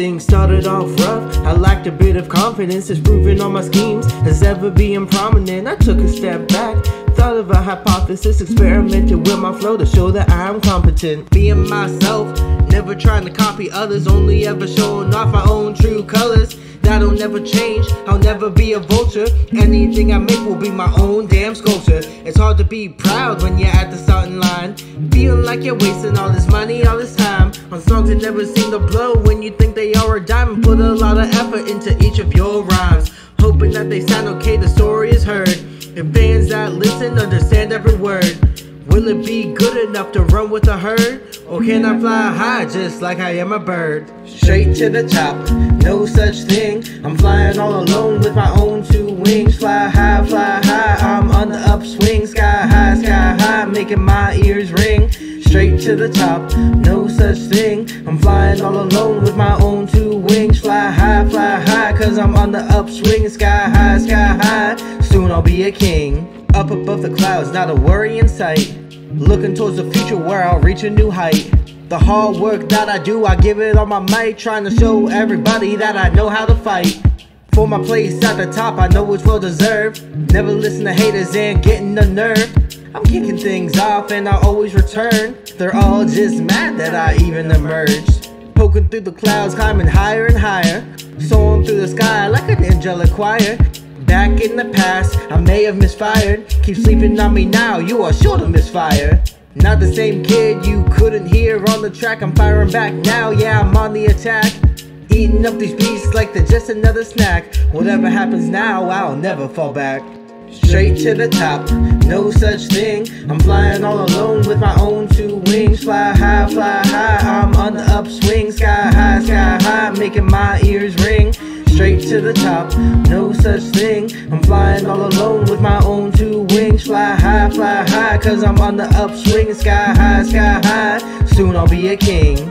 Things started off rough. I lacked a bit of confidence. It's proving all my schemes as ever being prominent. I took a step back, thought of a hypothesis, experimented with my flow to show that I'm competent. Being myself, never trying to copy others, only ever showing off my own true colors. That'll never change, I'll never be a vulture. Anything I make will be my own damn sculpture. It's hard to be proud when you're at the starting line. Feeling like you're wasting all this money, all this time on songs that never seem to blow when you think they are a diamond. Put a lot of effort into each of your rhymes, hoping that they sound okay, the story is heard. And fans that listen understand every word. Will it be good enough to run with the herd? Or can I fly high just like I am a bird? Straight to the top, no such thing. I'm flying all alone with my own two wings. Fly high, fly high, I'm on the upswing. Sky high, sky high, making my ears ring. Straight to the top, no such thing. I'm flying all alone with my own two wings. Fly high, fly high, cause I'm on the upswing. Sky high, sky high, soon I'll be a king. Up above the clouds, not a worry in sight. Looking towards the future where I'll reach a new height. The hard work that I do, I give it all my might. Trying to show everybody that I know how to fight. For my place at the top, I know it's well deserved. Never listen to haters and getting the nerve. I'm kicking things off and I always return. They're all just mad that I even emerged. Poking through the clouds, climbing higher and higher. Soaring through the sky like an angelic choir. Back in the past, I may have misfired. Keep sleeping on me now, you are sure to misfire. Not the same kid you couldn't hear on the track. I'm firing back now, yeah, I'm on the attack. Eating up these beats like they're just another snack. Whatever happens now, I'll never fall back. Straight to the top, no such thing. I'm flying all alone with my own two wings. Fly high, fly high, I'm on the upswing. Sky high, sky high, making my to the top. No such thing. I'm flying all alone with my own two wings. Fly high, fly high, cause I'm on the upswing. Sky high, sky high. Soon I'll be a king.